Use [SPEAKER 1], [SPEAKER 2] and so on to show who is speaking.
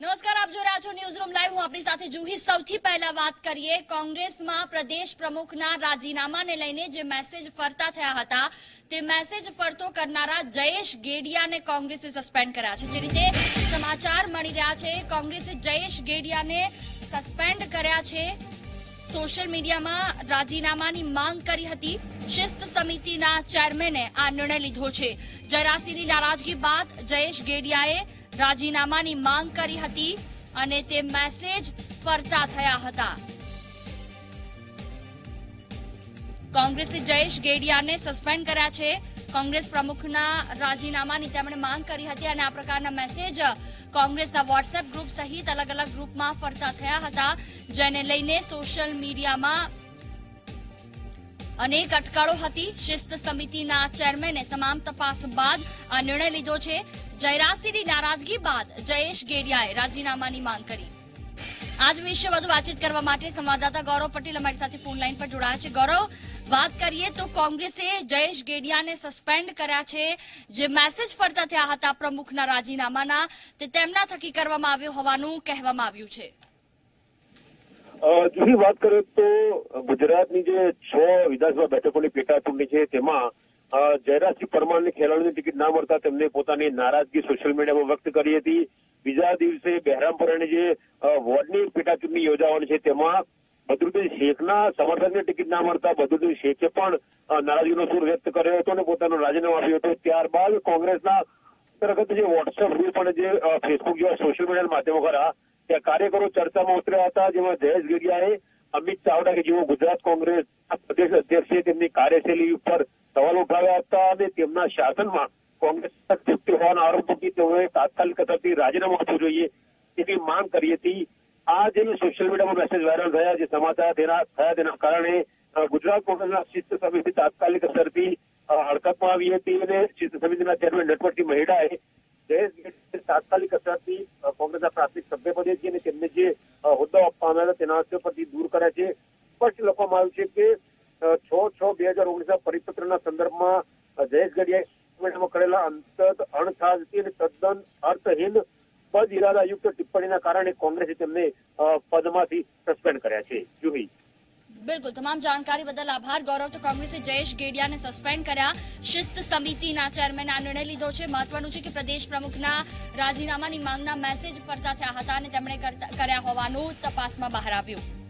[SPEAKER 1] નમસ્કાર, આપ જોઈ રહ્યા છો ન્યૂઝ રૂમ લાઈવ હું આપણી સાથે જુહી. સૌથી પહેલા વાત કરીએ કોંગ્રેસમાં પ્રદેશ પ્રમુખના રાજીનામાને લઈને જે મેસેજ ફરતા થયા હતા, તે મેસેજ ફરતો કરનારા જયેશ ગેડિયાને કોંગ્રેસે સસ્પેન્ડ કર્યા છે. જે રીતે સમાચાર મળી રહ્યા છે, કોંગ્રેસે જયેશ ગેડિયાને સસ્પેન્ડ કર્યા છે. સોશિયલ મીડિયામાં રાજીનામાની માંગ કરી હતી. શિસ્ત સમિતિના ચેરમેને આ નિર્ણય લીધો છે. જરાસીની નારાજગી બાદ જયેશ ગેડિયાએ રાજીનામાની માંગ કરી હતી અને તે મેસેજ ફરતા થયા હતા. કોંગ્રેસે જયેશ ગેડિયાને સસ્પેન્ડ કર્યા છે. કોંગ્રેસ પ્રમુખના રાજીનામાની તેમણે માંગ કરી હતી અને આ પ્રકારના મેસેજ કોંગ્રેસના વોટ્સએપ ગ્રુપ સહિત અલગ અલગ ગ્રુપમાં ફરતા થયા હતા, જેને લઈને સોશિયલ મીડિયામાં અનેક અટકળો હતી. શિસ્ત સમિતિના ચેરમેને તમામ તપાસ બાદ આ નિર્ણય લીધો છે. જયરાસિની નારાજગી બાદ જયેશ ગેડિયાએ રાજીનામાની માંગ કરી. આજ વિશે વધુ વાતચીત કરવા માટે સંવાદદાતા ગૌરવ પટેલ અમારી સાથે ફોન લાઈન પર જોડાયા છે. ગૌરવ, વાત કરીએ તો કોંગ્રેસે જયેશ ગેડિયાને સસ્પેન્ડ કર્યા છે. જે મેસેજ ફરતા થયા હતા પ્રમુખના રાજીનામાના, તે તેમના થકી કરવામાં આવ્યો હોવાનું કહેવામાં આવ્યું છે.
[SPEAKER 2] જુદી વાત કરીએ તો ગુજરાતની જે છ વિધાનસભા બેઠકોની પેટા ચૂંટણી છે, તેમાં જયરાજસિંહ પરમારની ખેલાડીની ટિકિટ ના મળતા તેમને પોતાની નારાજગી સોશિયલ મીડિયામાં વ્યક્ત કરી હતી. બીજા દિવસે બહેરામપુરાની જે વોર્ડની પેટા ચૂંટણી યોજાવાની છે તેમાં બદરુદ્દીન શેખના સમર્થકની ટિકિટ ના મળતા બદરુદ્દીન શેખે પણ નારાજગીનો સૂર વ્યક્ત કર્યો હતો અને પોતાનું રાજીનામું આપ્યું હતું. ત્યારબાદ કોંગ્રેસના અંતર્ગત જે વોટ્સએપ ગ્રુપ અને જે ફેસબુક જેવા સોશિયલ મીડિયાના માધ્યમો ખરા, ત્યાં કાર્યકરો ચર્ચામાં ઉતર્યા હતા, જેમાં જયેશ ગેડિયાએ અમિત ચાવડા કે જેઓ ગુજરાત કોંગ્રેસ પ્રદેશ અધ્યક્ષ છે, તેમની કાર્યશૈલી ઉપર સવાલ ઉઠાવ્યા હતા અને તેમના શાસનમાં કોંગ્રેસ તૃપ્તિ હોવાનો આરોપ મૂકી તેઓએ તાત્કાલિક અસરથી રાજીનામું આપવું જોઈએ તેવી માંગ કરી હતી. આ જે સોશિયલ મીડિયામાં મેસેજ વાયરલ થયા, જે સમાચાર તેના થયા તેના કારણે ગુજરાત કોંગ્રેસના શિસ્ત સમિતિ તાત્કાલિક અસરથી હડકતમાં આવી હતી અને શિસ્ત સમિતિના ચેરમેન નટવરસિંહ મહેડાએ જયેશ તાત્કાલિક અસરથી કોંગ્રેસના પ્રાથમિક સભ્ય પદે છે અને તેમને જે હોદ્દા આપવામાં આવ્યા તેના પરથી દૂર કર્યા છે. સ્પષ્ટ લખવામાં આવ્યું છે કે છ છ બે હજાર ઓગણીસના પરિપત્રના સંદર્ભમાં જયેશ ગઢિયાએ કરેલા અંતત અણસાજતી અને તદ્દન અર્થહીન પદ ઇરાદાયુક્ત ટિપ્પણીના કારણે કોંગ્રેસે તેમને પદમાંથી સસ્પેન્ડ કર્યા છે. જુહી.
[SPEAKER 1] બિલકુલ, તમામ જાણકારી બદલ આભાર. ગૌરવ, તો કોંગ્રેસે જયેશ ગેડિયાને સસ્પેન્ડ કર્યા. શિસ્ત સમિતિના ચેરમેન આ નિર્ણય લીધો છે. મહત્વનું છે કે પ્રદેશ પ્રમુખના રાજીનામાની માંગના મેસેજ ફરતા થયા હતા અને તેમણે કર્યા હોવાનું તપાસમાં બહાર આવ્યું.